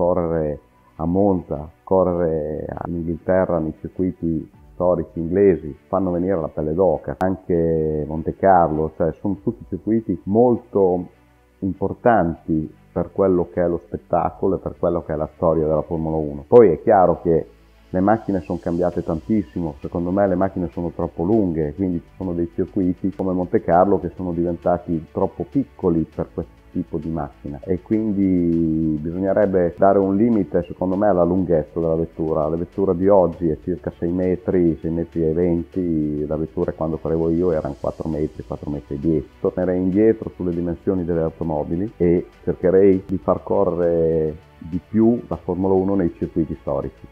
correre a Monza, correre in Inghilterra nei circuiti storici inglesi, fanno venire la pelle d'oca, anche Monte Carlo, cioè sono tutti circuiti molto importanti per quello che è lo spettacolo e per quello che è la storia della Formula 1. Poi è chiaro che le macchine sono cambiate tantissimo, secondo me le macchine sono troppo lunghe, quindi ci sono dei circuiti come Monte Carlo che sono diventati troppo piccoli per questo tipo di macchina e quindi bisognerebbe dare un limite secondo me alla lunghezza della vettura. La vettura di oggi è circa 6 metri, 6 metri e 20, la vettura quando farevo io erano 4 metri, 4 metri e 10. Tornerei indietro sulle dimensioni delle automobili e cercherei di far correre di più la Formula 1 nei circuiti storici.